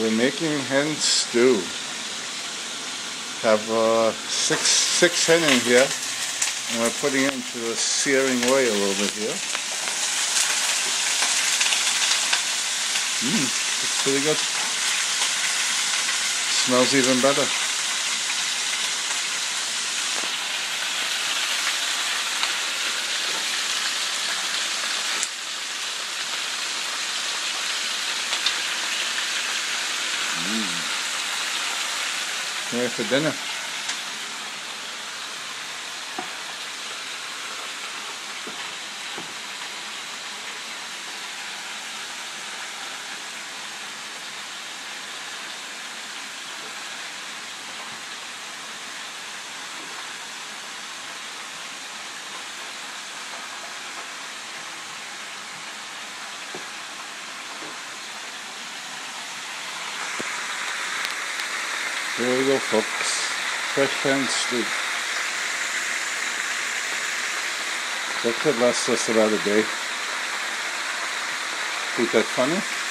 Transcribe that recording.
We're making hen stew. Have uh, six six hen in here, and we're putting it into the searing oil over here. Mmm, it's pretty good. Smells even better. Ready for dinner. Here we go folks. Fresh Hen Street. That could last us about a day. Think that funny?